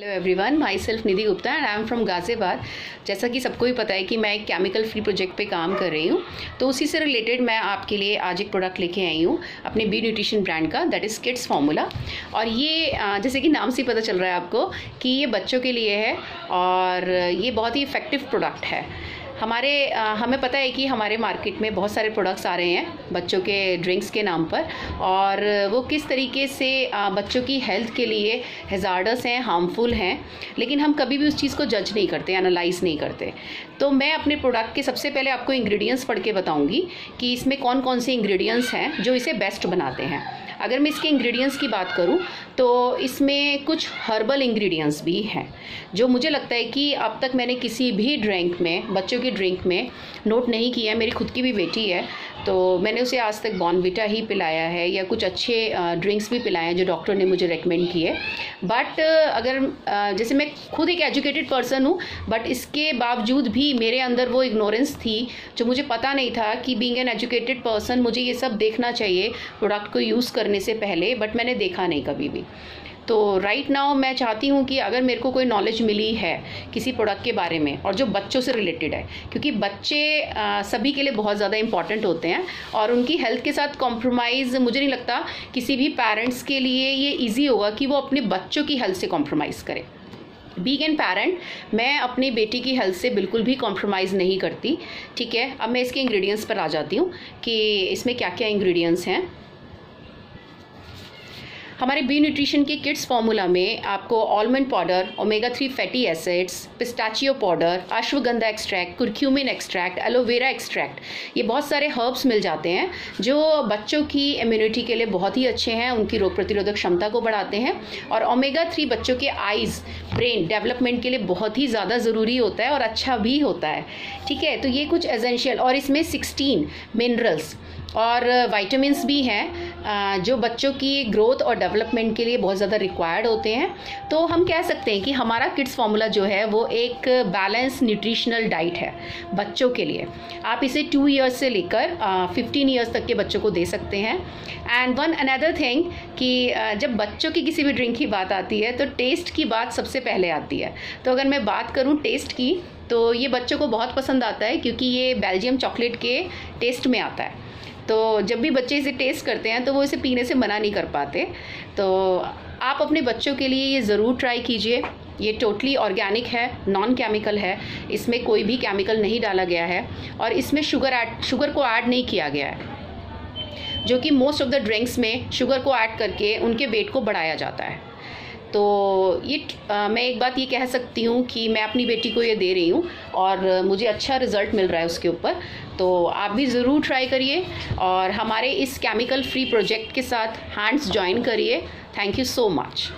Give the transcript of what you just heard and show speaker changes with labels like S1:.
S1: Hello everyone my self Nidhi Gupta and I am from Ghaziabad जैसा कि सबको ही पता है कि मैं एक केमिकल फ्री प्रोजेक्ट पे काम कर रही हूँ तो उसी से रिलेटेड मैं आपके लिए आज एक प्रोडक्ट लेके आई हूँ, अपने बी न्यूट्रिशन ब्रांड का दैट इज़ किड्स फार्मूला और ये जैसे कि नाम से ही पता चल रहा है आपको कि ये बच्चों के लिए है और ये बहुत ही इफ़ेक्टिव प्रोडक्ट है। हमारे हमें पता है कि हमारे मार्केट में बहुत सारे प्रोडक्ट्स आ रहे हैं बच्चों के ड्रिंक्स के नाम पर और वो किस तरीके से बच्चों की हेल्थ के लिए हेजार्डस हैं हार्मफुल हैं, लेकिन हम कभी भी उस चीज़ को जज नहीं करते एनालाइज नहीं करते। तो मैं अपने प्रोडक्ट के सबसे पहले आपको इंग्रेडिएंट्स पढ़ के बताऊँगी कि इसमें कौन कौन से इंग्रेडिएंट्स हैं जो इसे बेस्ट बनाते हैं। अगर मैं इसके इंग्रेडिएंट्स की बात करूँ तो इसमें कुछ हर्बल इंग्रेडिएंट्स भी हैं, जो मुझे लगता है कि अब तक मैंने किसी भी ड्रिंक में बच्चों की ड्रिंक में। नोट नहीं किया मेरी खुद की भी बेटी है तो मैंने उसे आज तक बॉर्नविटा ही पिलाया है या कुछ अच्छे ड्रिंक्स भी पिलाए हैं जो डॉक्टर ने मुझे रेकमेंड किए। बट अगर जैसे मैं खुद एक एजुकेटेड पर्सन हूँ बट इसके बावजूद भी मेरे अंदर वो इग्नोरेंस थी, जो मुझे पता नहीं था कि बींग एन एजुकेटेड पर्सन मुझे ये सब देखना चाहिए प्रोडक्ट को यूज़ करने से पहले बट मैंने देखा नहीं कभी भी। तो राइट नाउ मैं चाहती हूँ कि अगर मेरे को कोई नॉलेज मिली है किसी प्रोडक्ट के बारे में और जो बच्चों से रिलेटेड है, क्योंकि बच्चे सभी के लिए बहुत ज़्यादा इंपॉर्टेंट होते हैं और उनकी हेल्थ के साथ कॉम्प्रोमाइज़ मुझे नहीं लगता किसी भी पेरेंट्स के लिए ये ईजी होगा कि वो अपने बच्चों की हेल्थ से कॉम्प्रोमाइज़ करें। बीग एन पेरेंट मैं अपनी बेटी की हेल्थ से बिल्कुल भी कॉम्प्रोमाइज़ नहीं करती, ठीक है? अब मैं इसके इंग्रेडिएंट्स पर आ जाती हूँ कि इसमें क्या क्या इंग्रेडिएंट्स हैं। हमारे बी न्यूट्रिशन के किड्स फार्मूला में आपको almond powder omega three fatty acids pistachio powder ashwagandha extract curcumin extract aloe vera extract ये बहुत सारे हर्ब्स मिल जाते हैं, जो बच्चों की इम्यूनिटी के लिए बहुत ही अच्छे हैं, उनकी रोग प्रतिरोधक क्षमता को बढ़ाते हैं और ओमेगा थ्री बच्चों के आइज़ ब्रेन डेवलपमेंट के लिए बहुत ही ज़्यादा ज़रूरी होता है और अच्छा भी होता है। ठीक है तो ये कुछ एजेंशियल और इसमें सिक्सटीन मिनरल्स और वाइटामस भी हैं जो बच्चों की ग्रोथ और डेवलपमेंट के लिए बहुत ज़्यादा रिक्वायर्ड होते हैं। तो हम कह सकते हैं कि हमारा किड्स फार्मूला जो है, वो एक बैलेंस न्यूट्रिशनल डाइट है बच्चों के लिए। आप इसे टू ईयर्स से लेकर फिफ्टीन ईयर्स तक के बच्चों को दे सकते हैं। एंड वन अनदर थिंग कि जब बच्चों की किसी भी ड्रिंक की बात आती है तो टेस्ट की बात सबसे पहले आती है। तो अगर मैं बात करूँ टेस्ट की तो ये बच्चों को बहुत पसंद आता है क्योंकि ये बेल्जियम चॉकलेट के टेस्ट में आता है। तो जब भी बच्चे इसे टेस्ट करते हैं तो वो इसे पीने से मना नहीं कर पाते। तो आप अपने बच्चों के लिए ये ज़रूर ट्राई कीजिए। ये टोटली ऑर्गेनिक है नॉन केमिकल है। इसमें कोई भी केमिकल नहीं डाला गया है और इसमें शुगर ऐड शुगर को ऐड नहीं किया गया है। जो कि मोस्ट ऑफ़ द ड्रिंक्स में शुगर को ऐड करके उनके वेट को बढ़ाया जाता है। तो ये आ, मैं एक बात ये कह सकती हूँ कि मैं अपनी बेटी को ये दे रही हूँ और मुझे अच्छा रिज़ल्ट मिल रहा है उसके ऊपर। तो आप भी ज़रूर ट्राई करिए और हमारे इस केमिकल फ्री प्रोजेक्ट के साथ हैंड्स ज्वाइन करिए। Thank you so much